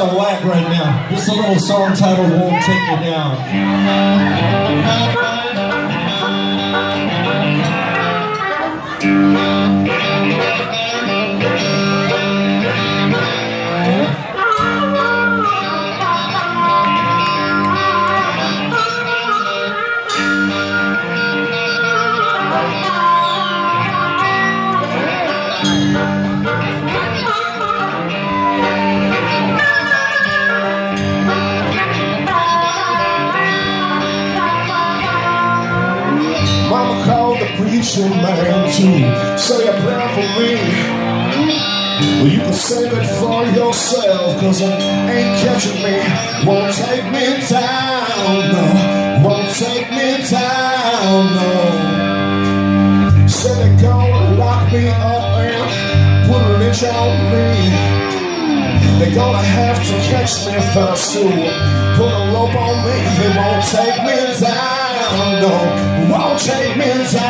out of whack right now. This is a little song titled Won't Take Me Down. Mama preacher man to say a prayer for me. Well, you can save it for yourself, cause it ain't catching me. Won't take me down, no. Won't take me down, no. Said they gonna lock me up and put a lynch on me. They're gonna have to catch me first to put a rope on me. It won't take me down, no. Won't take me down,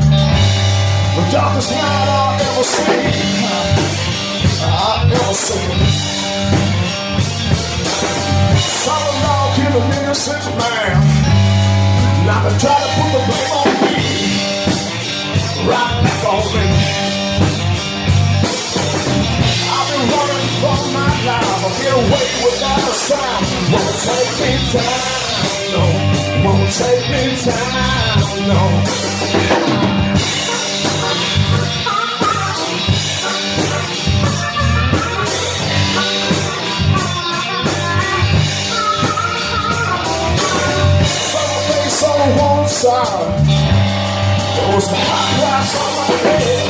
the darkest night I've ever seen. I've ever seen. Solid log in an innocent man. Now they try to put the blame on me, right back on me. I've been running for my life. I get away without a sound. Won't take me down, no. Won't take me down, no. Side. There was the hot glass on my head.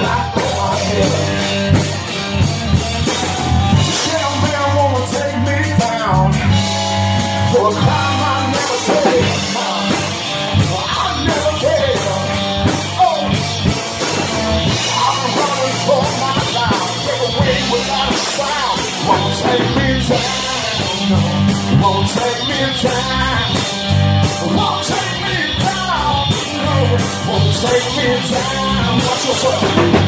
Right on my head. Shell man wanna take me down. For a crime I never take. I never care. Oh, been running for my life. Get away without a sound. Won't take me down. Won't take me down. Watch yourself.